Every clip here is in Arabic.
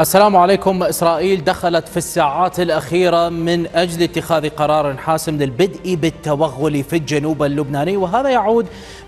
السلام عليكم. إسرائيل دخلت في الساعات الأخيرة من أجل اتخاذ قرار حاسم للبدء بالتوغل في الجنوب اللبناني وهذا يعود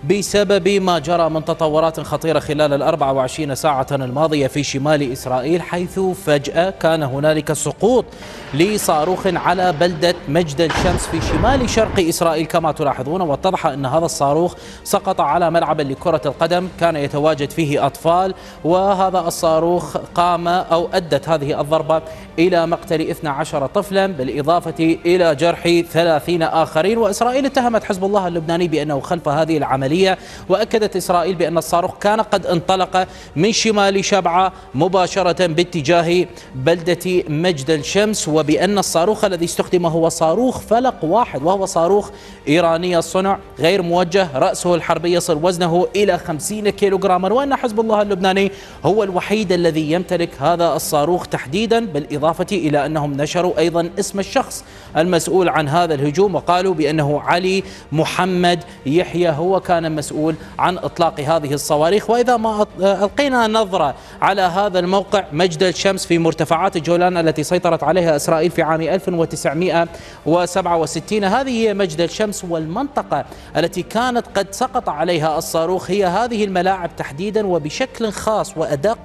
بسبب ما جرى من تطورات خطيرة خلال ال 24 ساعة الماضية في شمال إسرائيل حيث فجأة كان هنالك سقوط لصاروخ على بلدة مجد الشمس في شمال شرق إسرائيل. كما تلاحظون واتضح أن هذا الصاروخ سقط على ملعب لكرة القدم كان يتواجد فيه أطفال وهذا الصاروخ قام أو أدت هذه الضربة إلى مقتل 12 طفلا بالإضافة إلى جرح 30 آخرين. وإسرائيل اتهمت حزب الله اللبناني بأنه خلف هذه العملية وأكدت إسرائيل بأن الصاروخ كان قد انطلق من شمال شبعة مباشرة باتجاه بلدة مجد الشمس وبأن الصاروخ الذي استخدم هو صاروخ فلق واحد وهو صاروخ إيراني الصنع غير موجه. رأسه الحربي يصل وزنه إلى 50 كيلوغراما. وأن حزب الله اللبناني هو الوحيد الذي يمتلك هذا الصاروخ تحديدا بالإضافة إلى أنهم نشروا أيضا اسم الشخص المسؤول عن هذا الهجوم وقالوا بأنه علي محمد يحيى هو كان مسؤول عن إطلاق هذه الصواريخ. وإذا ما ألقينا نظرة على هذا الموقع مجد الشمس في مرتفعات الجولان التي سيطرت عليها إسرائيل في عام 1967 هذه هي مجد الشمس والمنطقة التي كانت قد سقط عليها الصاروخ. هي هذه الملاعب تحديدا وبشكل خاص وأدق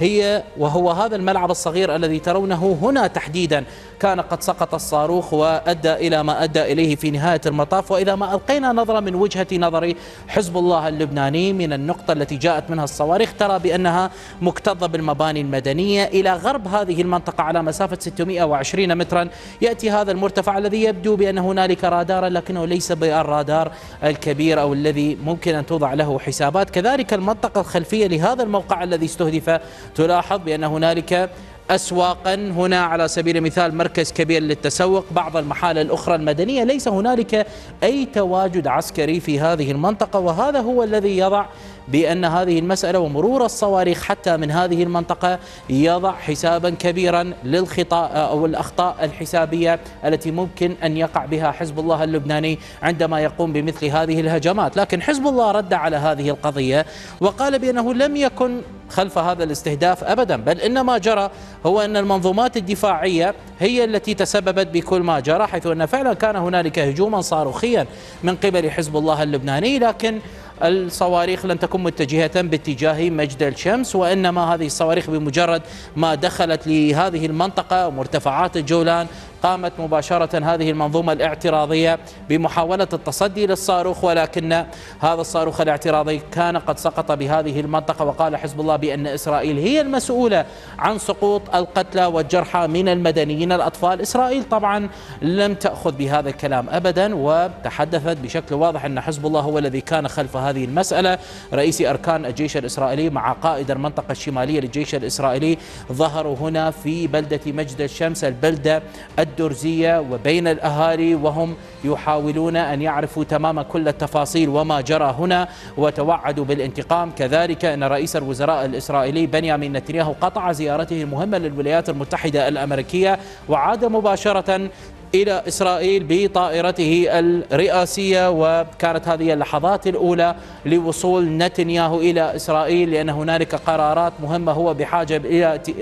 هي وهو هذا الملعب الصغير الذي ترونه هنا تحديدا. كان قد سقط الصاروخ وأدى إلى ما أدى إليه في نهاية المطاف وإذا ما ألقينا نظرة من وجهة نظر حزب الله اللبناني من النقطة التي جاءت منها الصواريخ. ترى بأنها مكتظة بالمباني المدنية إلى غرب هذه المنطقة على مسافة 620 مترا. يأتي هذا المرتفع الذي يبدو بأن هنالك رادارا لكنه ليس بالرادار الكبير أو الذي ممكن أن توضع له حسابات. كذلك المنطقة الخلفية لهذا الموقع الذي استهدف تلاحظ بأن هنالك أسواقا هنا على سبيل المثال مركز كبير للتسوق بعض المحال الأخرى المدنية. ليس هنالك أي تواجد عسكري في هذه المنطقة وهذا هو الذي يضع بأن هذه المسألة ومرور الصواريخ حتى من هذه المنطقة يضع حسابا كبيرا للخطأ أو الأخطاء الحسابية التي ممكن أن يقع بها حزب الله اللبناني عندما يقوم بمثل هذه الهجمات. لكن حزب الله رد على هذه القضية وقال بأنه لم يكن خلف هذا الاستهداف أبدا بل إنما جرى هو أن المنظومات الدفاعية هي التي تسببت بكل ما جرى حيث أن فعلا كان هنالك هجوما صاروخيا من قبل حزب الله اللبناني لكن الصواريخ لن تكون متجهة باتجاه مجد الشمس وإنما هذه الصواريخ بمجرد ما دخلت لهذه المنطقة ومرتفعات الجولان قامت مباشرة هذه المنظومة الاعتراضية بمحاولة التصدي للصاروخ ولكن هذا الصاروخ الاعتراضي كان قد سقط بهذه المنطقة وقال حزب الله بأن إسرائيل هي المسؤولة عن سقوط القتلى والجرحى من المدنيين الأطفال. إسرائيل طبعا لم تأخذ بهذا الكلام أبدا وتحدثت بشكل واضح أن حزب الله هو الذي كان خلف هذه المسألة. رئيس أركان الجيش الإسرائيلي مع قائد المنطقة الشمالية للجيش الإسرائيلي ظهروا هنا في بلدة مجد الشمس البلدة الدرزية وبين الأهالي وهم يحاولون أن يعرفوا تمام كل التفاصيل وما جرى هنا وتوعدوا بالانتقام. كذلك أن رئيس الوزراء الإسرائيلي بنيامين نتنياهو قطع زيارته المهمة للولايات المتحدة الأمريكية وعاد مباشرة إلى إسرائيل بطائرته الرئاسية وكانت هذه اللحظات الأولى لوصول نتنياهو إلى إسرائيل لأن هنالك قرارات مهمة هو بحاجة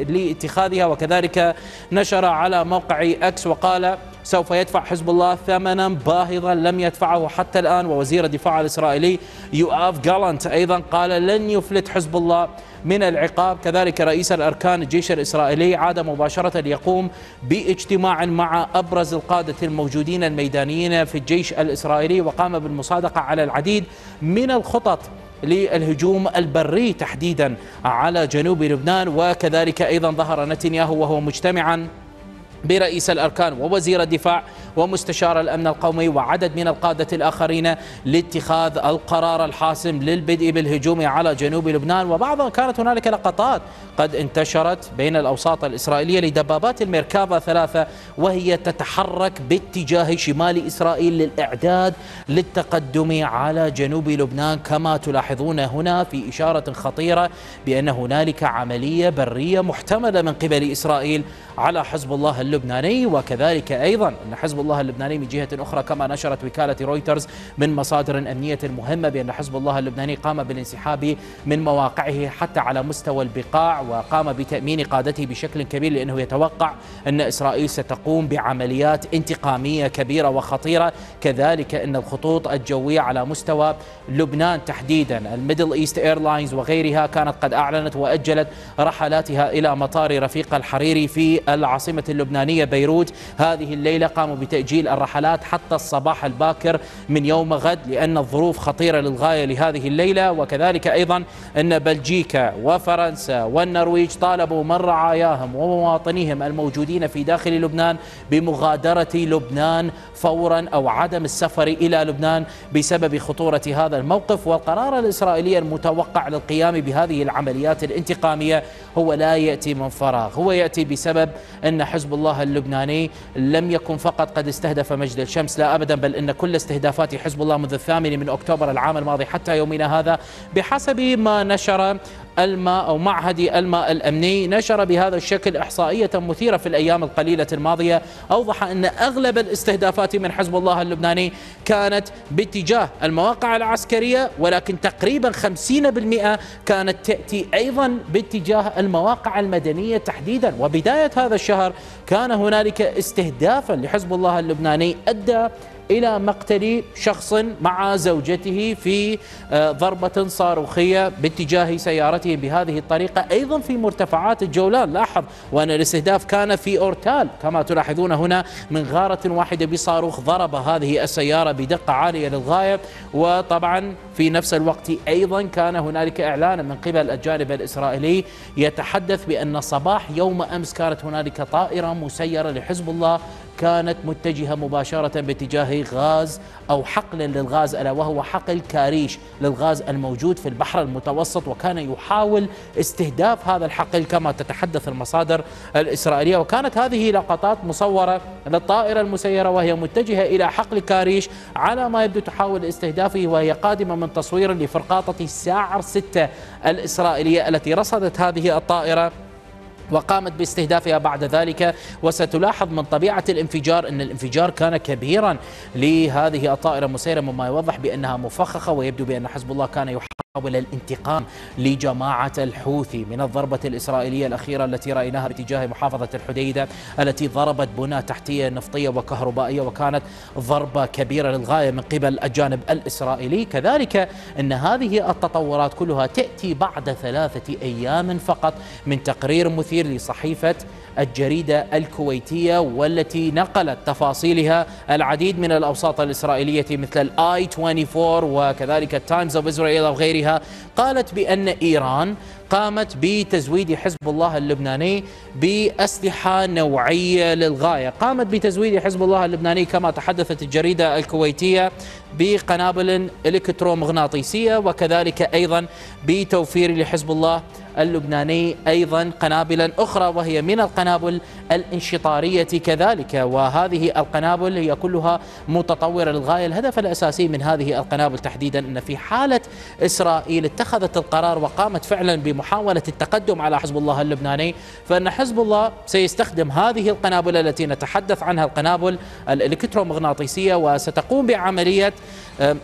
لاتخاذها وكذلك نشر على موقع أكس وقال سوف يدفع حزب الله ثمنا باهظا لم يدفعه حتى الآن. ووزير الدفاع الإسرائيلي يؤاف جالانت أيضا قال لن يفلت حزب الله من العقاب. كذلك رئيس الأركان الجيش الإسرائيلي عاد مباشرة ليقوم باجتماع مع أبرز القادة الموجودين الميدانيين في الجيش الإسرائيلي وقام بالمصادقة على العديد من الخطط للهجوم البري تحديدا على جنوب لبنان. وكذلك أيضا ظهر نتنياهو وهو مجتمعا برئيس الأركان ووزير الدفاع ومستشار الأمن القومي وعدد من القادة الآخرين لاتخاذ القرار الحاسم للبدء بالهجوم على جنوب لبنان. وبعضها كانت هنالك لقطات قد انتشرت بين الأوساط الإسرائيلية لدبابات الميركافا ثلاثة وهي تتحرك باتجاه شمال إسرائيل للإعداد للتقدم على جنوب لبنان. كما تلاحظون هنا في إشارة خطيرة بأن هنالك عملية برية محتملة من قبل إسرائيل على حزب الله اللبناني وكذلك أيضا أن حزب الله اللبناني من جهة أخرى كما نشرت وكالة رويترز من مصادر أمنية مهمة بأن حزب الله اللبناني قام بالانسحاب من مواقعه حتى على مستوى البقاع وقام بتأمين قادته بشكل كبير لأنه يتوقع أن إسرائيل ستقوم بعمليات انتقامية كبيرة وخطيرة. كذلك أن الخطوط الجوية على مستوى لبنان تحديدا ال Middle East Airlines وغيرها كانت قد أعلنت وأجلت رحلاتها إلى مطار رفيق الحريري في العاصمة اللبنانية. بيروت. هذه الليلة قاموا بتأجيل الرحلات حتى الصباح الباكر من يوم غد لأن الظروف خطيرة للغاية لهذه الليلة. وكذلك أيضا أن بلجيكا وفرنسا والنرويج طالبوا من رعاياهم ومواطنيهم الموجودين في داخل لبنان بمغادرة لبنان فورا أو عدم السفر إلى لبنان بسبب خطورة هذا الموقف. والقرار الإسرائيلي المتوقع للقيام بهذه العمليات الانتقامية هو لا يأتي من فراغ هو يأتي بسبب أن حزب الله اللبناني لم يكن فقط قد استهدف مجد الشمس لا أبدا بل أن كل استهدافات حزب الله منذ الثامن من أكتوبر العام الماضي حتى يومنا هذا بحسب ما نشر الماء أو معهد الماء الأمني نشر بهذا الشكل إحصائية مثيرة في الأيام القليلة الماضية. أوضح أن أغلب الاستهدافات من حزب الله اللبناني كانت باتجاه المواقع العسكرية ولكن تقريبا 50% كانت تأتي أيضا باتجاه المواقع المدنية تحديدا. وبداية هذا الشهر كان هنالك استهدافا لحزب الله اللبناني أدى إلى مقتل شخص مع زوجته في آه، ضربة صاروخية باتجاه سيارته بهذه الطريقة. أيضا في مرتفعات الجولان لاحظ وأن الاستهداف كان في أورتال. كما تلاحظون هنا من غارة واحدة بصاروخ ضرب هذه السيارة بدقة عالية للغاية. وطبعا في نفس الوقت أيضا كان هنالك إعلان من قبل الجانب الإسرائيلي يتحدث بأن صباح يوم أمس كانت هنالك طائرة مسيرة لحزب الله كانت متجهة مباشرة باتجاه غاز أو حقل للغاز ألا وهو حقل كاريش للغاز الموجود في البحر المتوسط وكان يحاول استهداف هذا الحقل كما تتحدث المصادر الإسرائيلية. وكانت هذه لقطات مصورة للطائرة المسيرة وهي متجهة إلى حقل كاريش على ما يبدو تحاول استهدافه وهي قادمة من تصوير لفرقاطة ساعر 6 الإسرائيلية التي رصدت هذه الطائرة. وقامت باستهدافها بعد ذلك. وستلاحظ من طبيعة الانفجار أن الانفجار كان كبيرا لهذه الطائرة مسيرة مما يوضح بأنها مفخخة ويبدو بأن حزب الله كان يحاول حاول الانتقام لجماعة الحوثي من الضربة الإسرائيلية الأخيرة التي رأيناها باتجاه محافظة الحديدة التي ضربت بنى تحتية نفطية وكهربائية وكانت ضربة كبيرة للغاية من قبل الجانب الإسرائيلي. كذلك أن هذه التطورات كلها تأتي بعد ثلاثة أيام فقط من تقرير مثير لصحيفة الجريدة الكويتية والتي نقلت تفاصيلها العديد من الأوساط الإسرائيلية مثل ال i24 وكذلك ال Times of Israel أو قالت بأن إيران قامت بتزويد حزب الله اللبناني بأسلحة نوعية للغاية. قامت بتزويد حزب الله اللبناني كما تحدثت الجريدة الكويتية بقنابل إلكترومغناطيسية وكذلك أيضا بتوفير لحزب الله اللبناني أيضا قنابل أخرى وهي من القنابل الانشطارية كذلك. وهذه القنابل هي كلها متطورة للغاية. الهدف الأساسي من هذه القنابل تحديدا أن في حالة إسرائيل اتخذت القرار وقامت فعلا بمحاولة التقدم على حزب الله اللبناني فإن حزب الله سيستخدم هذه القنابل التي نتحدث عنها القنابل الإلكترومغناطيسية وستقوم بعملية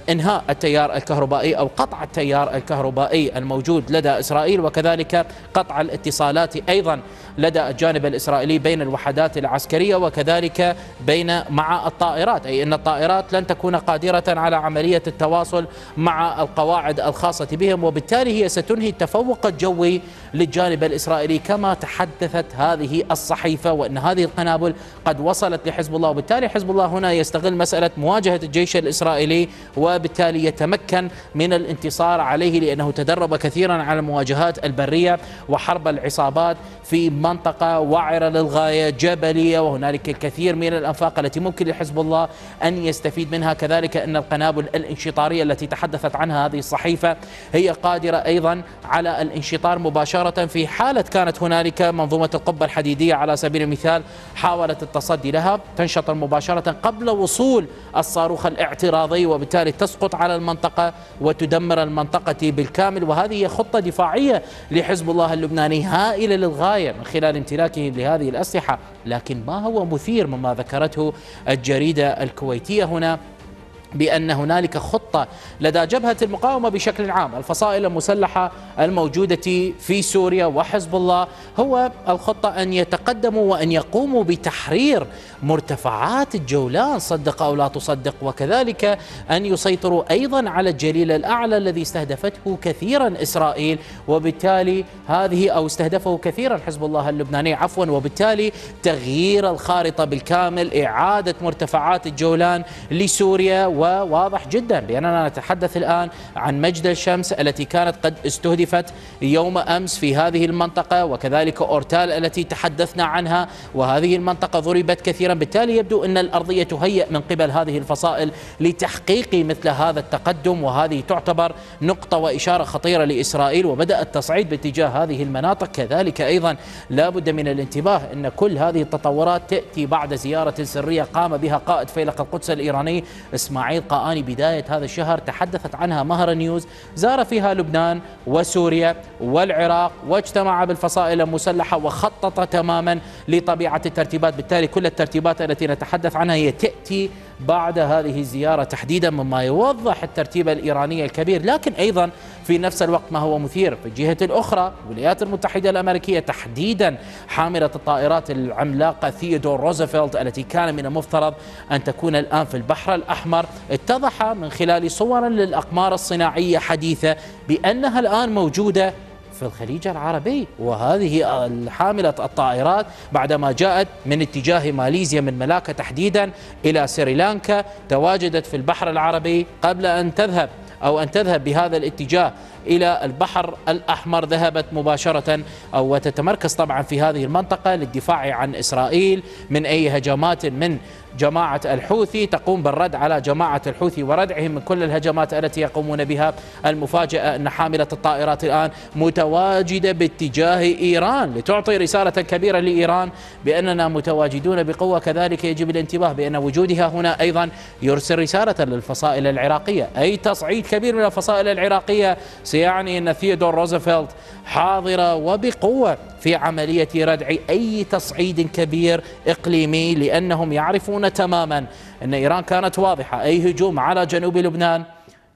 إنهاء التيار الكهربائي أو قطع التيار الكهربائي الموجود لدى إسرائيل وكذلك قطع الاتصالات أيضا. لدى الجانب الإسرائيلي بين الوحدات العسكرية وكذلك بين مع الطائرات أي إن الطائرات لن تكون قادرة على عملية التواصل مع القواعد الخاصة بهم وبالتالي هي ستنهي التفوق الجوي للجانب الإسرائيلي كما تحدثت هذه الصحيفة وإن هذه القنابل قد وصلت لحزب الله. وبالتالي حزب الله هنا يستغل مسألة مواجهة الجيش الإسرائيلي وبالتالي يتمكن من الانتصار عليه لأنه تدرب كثيرا على المواجهات البرية وحرب العصابات في منطقة وعرة للغاية جبلية وهنالك الكثير من الأنفاق التي ممكن لحزب الله أن يستفيد منها. كذلك أن القنابل الانشطارية التي تحدثت عنها هذه الصحيفة هي قادرة أيضا على الانشطار مباشرة. في حالة كانت هنالك منظومة القبة الحديدية على سبيل المثال حاولت التصدي لها تنشط مباشرة قبل وصول الصاروخ الاعتراضي وبالتالي تسقط على المنطقة وتدمر المنطقة بالكامل. وهذه خطة دفاعية لحزب الله اللبناني هائلة للغاية. من خلال امتلاكه لهذه الأسلحة لكن ما هو مثير مما ذكرته الجريدة الكويتية هنا بأن هنالك خطة لدى جبهة المقاومة بشكل عام. الفصائل المسلحة الموجودة في سوريا وحزب الله هو الخطة أن يتقدموا وأن يقوموا بتحرير مرتفعات الجولان. صدق أو لا تصدق وكذلك أن يسيطروا أيضا على الجليل الأعلى الذي استهدفته كثيرا إسرائيل. وبالتالي هذه أو استهدفه كثيرا حزب الله اللبناني عفوا وبالتالي تغيير الخارطة بالكامل إعادة مرتفعات الجولان لسوريا وواضح جدا بأننا نتحدث الآن عن مجد الشمس التي كانت قد استهدفت يوم أمس في هذه المنطقة وكذلك أورتال التي تحدثنا عنها وهذه المنطقة ضربت كثيرا. بالتالي يبدو أن الأرضية تهيئ من قبل هذه الفصائل لتحقيق مثل هذا التقدم وهذه تعتبر نقطة وإشارة خطيرة لإسرائيل وبدأ التصعيد باتجاه هذه المناطق. كذلك أيضا لا بد من الانتباه أن كل هذه التطورات تأتي بعد زيارة سرية قام بها قائد فيلق القدس الإيراني إسماعيل إسماعيل قاني بداية هذا الشهر تحدثت عنها مهر نيوز زار فيها لبنان وسوريا والعراق واجتمع بالفصائل المسلحة وخطط تماما لطبيعة الترتيبات. بالتالي كل الترتيبات التي نتحدث عنها هي تأتي بعد هذه الزيارة تحديدا مما يوضح الترتيب الإيراني الكبير. لكن أيضا في نفس الوقت ما هو مثير في الجهة الأخرى الولايات المتحدة الأمريكية تحديدا حاملة الطائرات العملاقة ثيودور روزفلت التي كان من المفترض أن تكون الآن في البحر الأحمر. اتضح من خلال صور للأقمار الصناعية حديثة بأنها الآن موجودة في الخليج العربي وهذه حاملة الطائرات بعدما جاءت من اتجاه ماليزيا من ملاكا تحديدا إلى سريلانكا تواجدت في البحر العربي قبل أن تذهب أو أن تذهب بهذا الاتجاه. إلى البحر الأحمر ذهبت مباشرة أو وتتمركز طبعا في هذه المنطقة للدفاع عن إسرائيل من أي هجمات من جماعة الحوثي. تقوم بالرد على جماعة الحوثي وردعهم من كل الهجمات التي يقومون بها المفاجأة أن حاملة الطائرات الآن متواجدة باتجاه إيران. لتعطي رسالة كبيرة لإيران بأننا متواجدون بقوة كذلك يجب الانتباه بأن وجودها هنا أيضا يرسل رسالة للفصائل العراقية. أي تصعيد كبير من الفصائل العراقية؟ سيعني أن ثيودور روزفلت حاضرة وبقوة في عملية ردع أي تصعيد كبير إقليمي لأنهم يعرفون تماما أن إيران كانت واضحة. أي هجوم على جنوب لبنان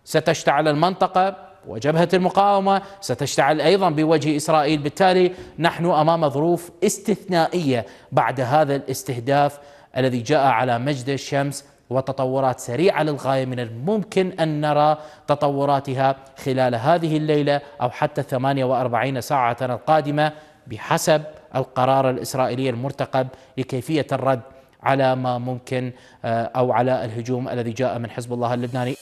ستشتعل المنطقة وجبهة المقاومة ستشتعل أيضا بوجه إسرائيل. بالتالي نحن أمام ظروف استثنائية بعد هذا الاستهداف الذي جاء على مجد الشمس وتطورات سريعة للغاية من الممكن أن نرى تطوراتها خلال هذه الليلة أو حتى 48 ساعة القادمة بحسب القرار الإسرائيلي المرتقب لكيفية الرد على ما ممكن آه، أو على الهجوم الذي جاء من حزب الله اللبناني.